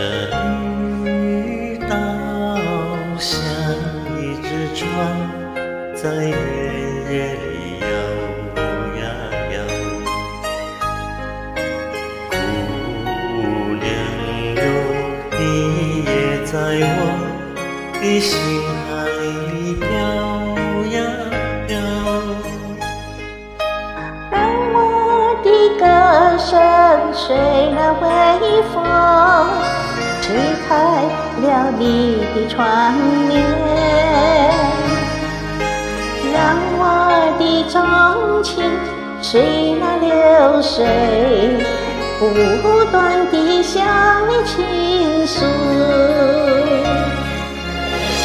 这绿岛像一只船，在原野里摇呀摇。姑娘哟，你也在我的心海里飘呀飘。让我的歌声随那微风。吹开了你的窗帘。让我的钟情随那流水，不断地向你倾诉。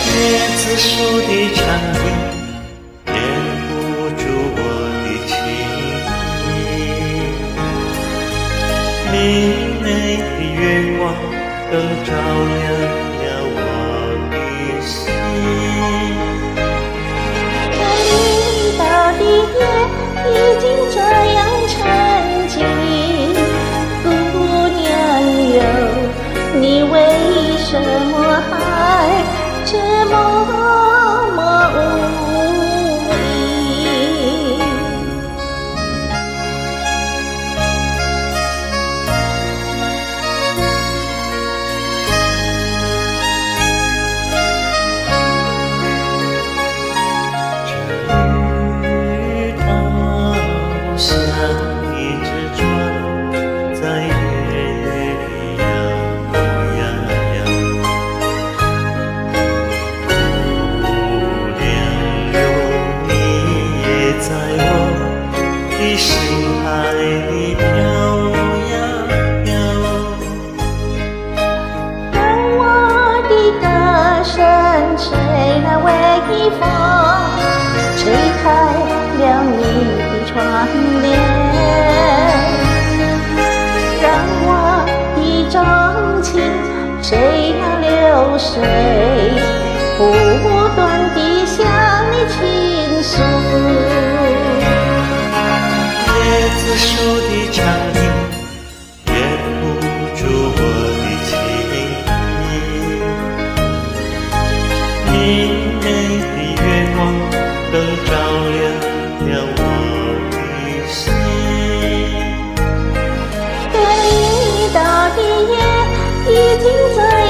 叶子树的长影掩不住我的情意，明媚的月光更照亮了我的心。这离岛的夜已经这样沉静，姑娘哟，你为什么还这么的风吹开了你的窗帘让我的真情随流水不断的向你倾诉椰子树的长影掩不住我的情意。你美的月光能照亮了我的心。黑的夜已经在。